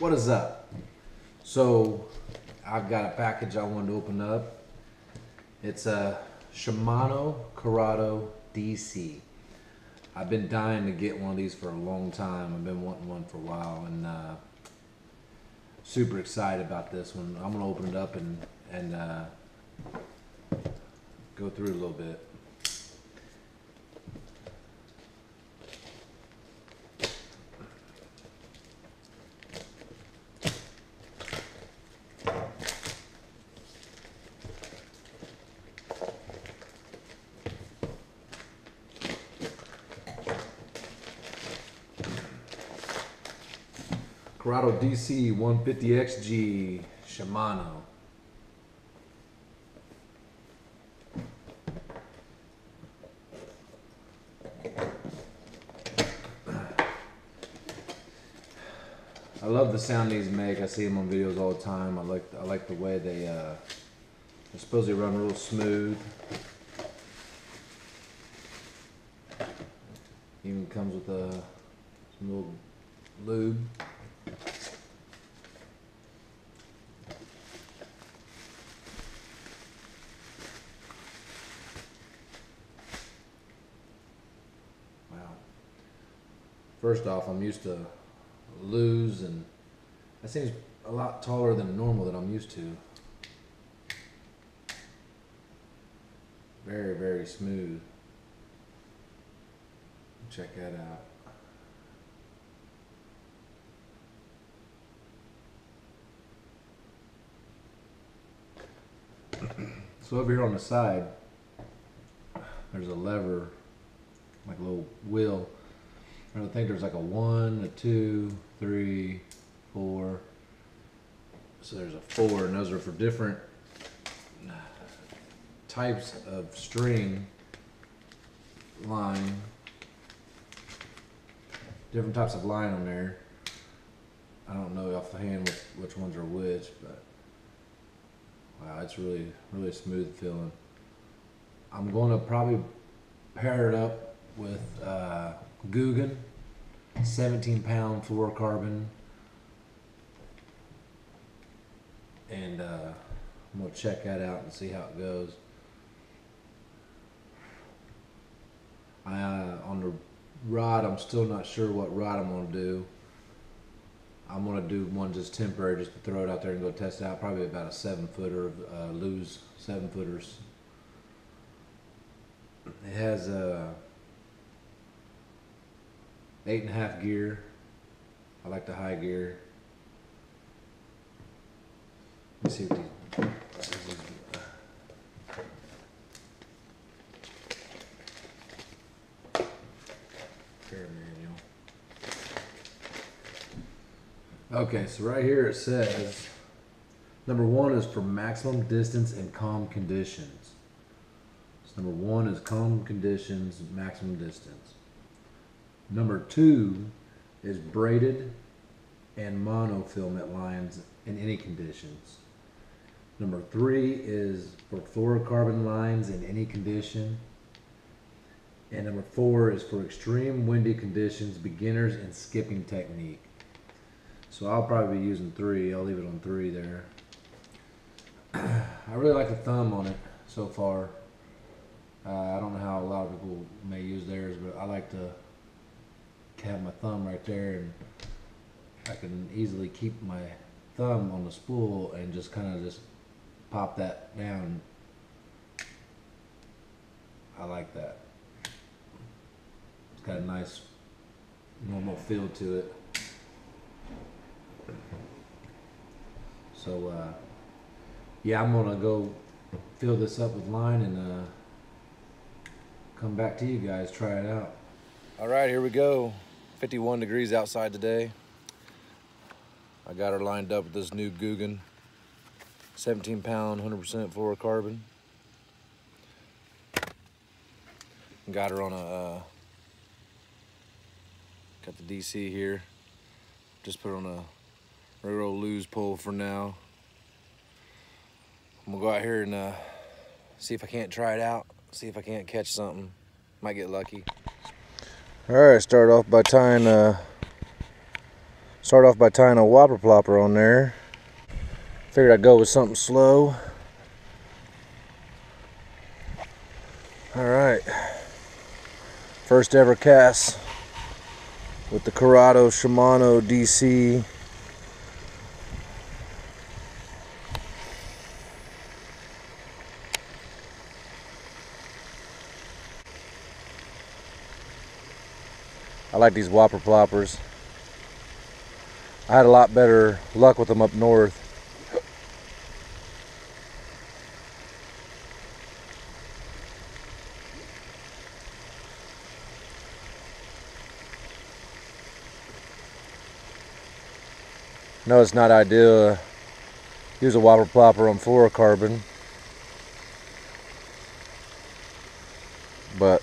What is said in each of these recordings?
What is up? So, I've got a package I wanted to open up. It's a Shimano Curado DC. I've been dying to get one of these for a long time. I've been wanting one for a while, and uh, super excited about this one. I'm gonna open it up and and uh, go through a little bit. Curado DC 150XG Shimano. I love the sound these make. I see them on videos all the time. I like I like the way they uh, to run real smooth. Even comes with a some little lube. First off, I'm used to Lew's, and that seems a lot taller than normal that I'm used to. Very, very smooth. Check that out. So over here on the side, there's a lever, like a little wheel. I think there's like a one, a two, three, four. So there's a four, and those are for different types of string line. Different types of line on there. I don't know off the hand which, which ones are which, but wow, it's really, really smooth feeling. I'm going to probably pair it up with uh, Googan, 17 pound fluorocarbon. And uh, to check that out and see how it goes. I, uh, on the rod, I'm still not sure what rod I'm going to do. I'm going to do one just temporary, just to throw it out there and go test it out. Probably about a seven footer, uh, Lew's seven footers. It has a eight and a half gear. I like the high gear. Let's see what these. Manual. Okay, so right here it says number one is for maximum distance and calm conditions. So number one is calm conditions, maximum distance. Number two is braided and monofilament lines in any conditions. Number three is for fluorocarbon lines in any condition. And number four is for extreme windy conditions, beginners, and skipping technique. So I'll probably be using three. I'll leave it on three there. I really like the thumb on it so far. Uh, I don't know how a lot of people may use theirs, but I like to have my thumb right there and I can easily keep my thumb on the spool and just kind of just pop that down. I like that. It's got a nice normal feel to it. So uh, yeah, I'm gonna go fill this up with line and uh, come back to you guys, try it out. All right, here we go. 51 degrees outside today. I got her lined up with this new Googan 17 pound, 100% fluorocarbon. Got her on a, uh, got the DC here. Just put on a regular old Lew's pole for now. I'm gonna go out here and uh, see if I can't try it out. See if I can't catch something. Might get lucky. All right, start off by tying uh, Start off by tying a whopper plopper on there. Figured I'd go with something slow. Alright. First ever cast with the Curado Shimano DC. Like these whopper ploppers. I had a lot better luck with them up north. No, it's not ideal. Use a whopper plopper on fluorocarbon. But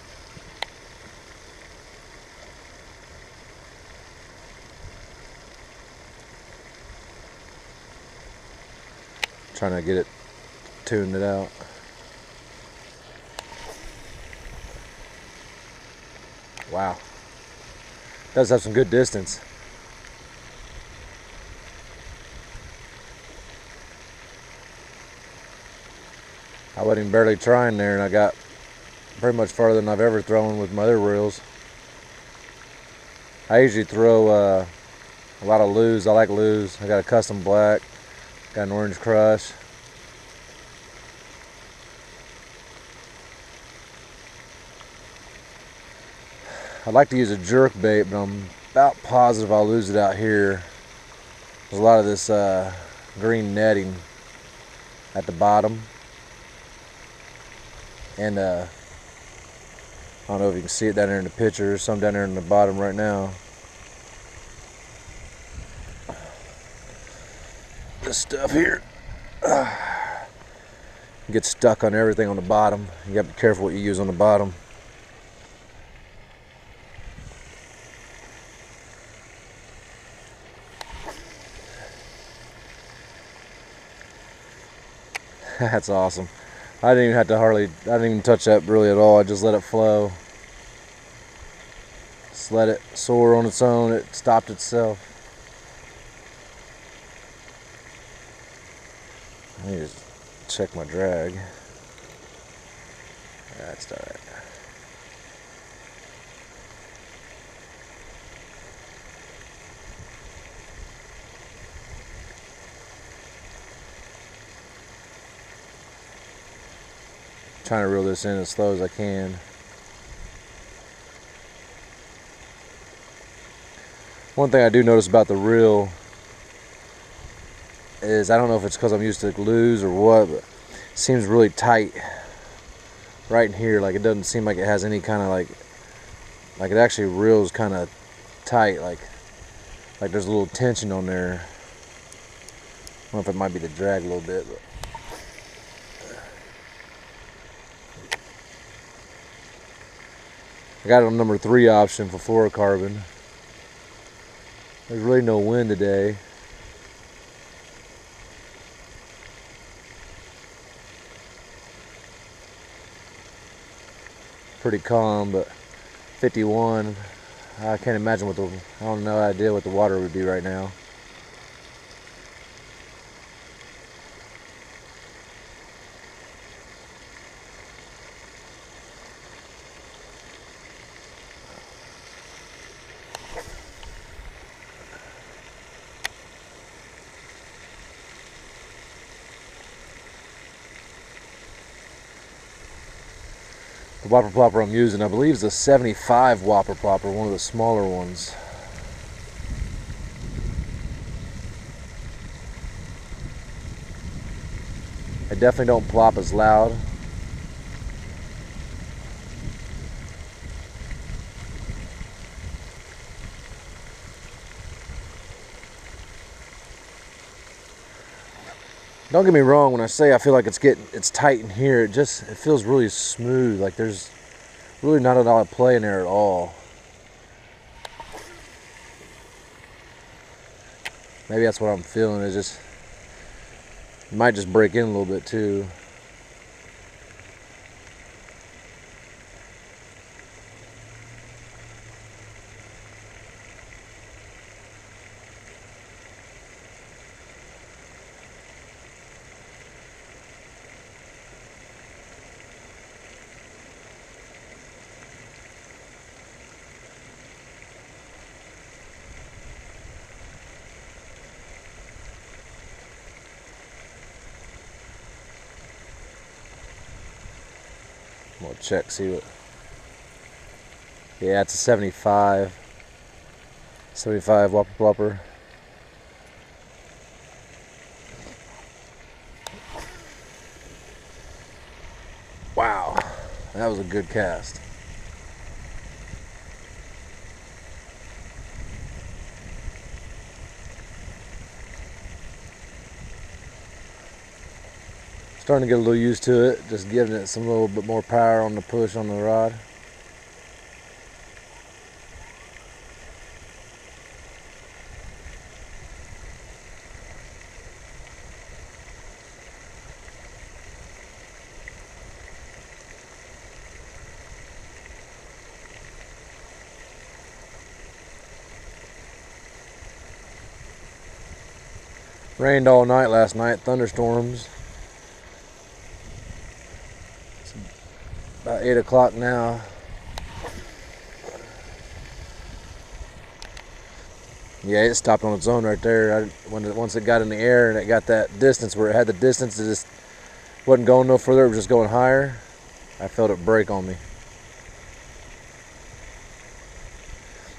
trying to get it tuned it out. Wow. Does have some good distance. I wasn't even barely trying there and I got pretty much farther than I've ever thrown with my other reels. I usually throw uh, a lot of Lew's. I like Lew's. I got a custom black. Got an orange crush. I'd like to use a jerk bait, but I'm about positive I'll lose it out here. There's a lot of this uh, green netting at the bottom. And uh, I don't know if you can see it down there in the picture. Some down there in the bottom right now. This stuff here gets stuck on everything on the bottom. You got to be careful what you use on the bottom. That's awesome. I didn't even have to hardly, I didn't even touch that really at all. I just let it flow. Just let it soar on its own. It stopped itself. Need to check my drag. That's all right. trying to reel this in as slow as I can. One thing I do notice about the reel is I don't know if it's because I'm used to Lew's or what, but it seems really tight right in here. Like it doesn't seem like it has any kind of like, like it actually reels kind of tight. Like, like there's a little tension on there. I don't know if it might be the drag a little bit, but. I got it on number three option for fluorocarbon. There's really no wind today. Pretty calm, but 51. I can't imagine what the, I don't know idea what the water would be right now. The whopper plopper I'm using, I believe is a 75 whopper plopper, one of the smaller ones. I definitely don't plop as loud. Don't get me wrong when I say I feel like it's getting it's tight in here. It just it feels really smooth. Like there's really not a lot of play in there at all. Maybe that's what I'm feeling. It just might just break in a little bit too. Check, see what. Yeah, it's a 75. 75 whopper plopper. Wow, that was a good cast. Starting to get a little used to it, just giving it some little bit more power on the push on the rod. Rained all night last night, thunderstorms. About 8 o'clock now. Yeah, it stopped on its own right there. I, when it, once it got in the air and it got that distance where it had the distance, it just wasn't going no further. It was just going higher. I felt it break on me.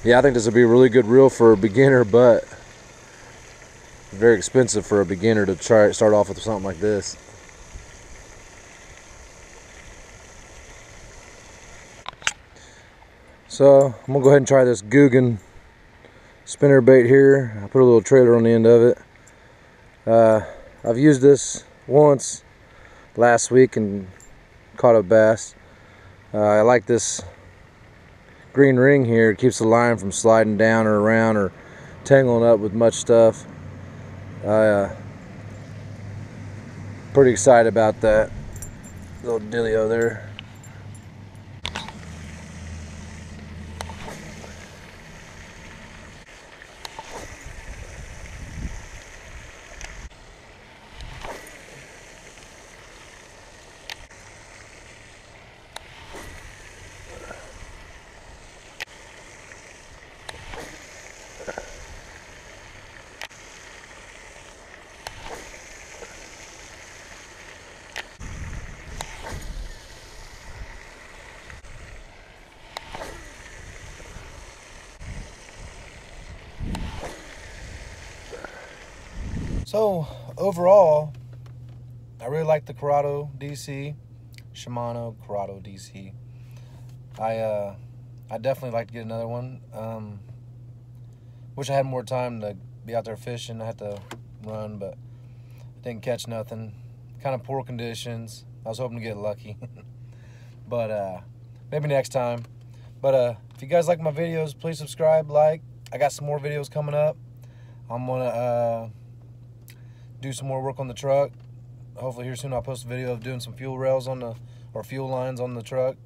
Yeah, I think this would be a really good reel for a beginner, but very expensive for a beginner to try start off with something like this. So I'm gonna go ahead and try this Googan spinner bait here. I put a little trailer on the end of it. Uh, I've used this once last week and caught a bass. Uh, I like this green ring here. It keeps the line from sliding down or around or tangling up with much stuff. Uh, pretty excited about that little dealio there. So overall, I really like the Curado DC, Shimano Curado DC. I uh, I definitely like to get another one. Um, wish I had more time to be out there fishing. I had to run, but didn't catch nothing. Kind of poor conditions. I was hoping to get lucky, but uh, maybe next time. But uh, if you guys like my videos, please subscribe, like. I got some more videos coming up. I'm gonna. Uh, do some more work on the truck. Hopefully here soon I'll post a video of doing some fuel rails on the, or fuel lines on the truck.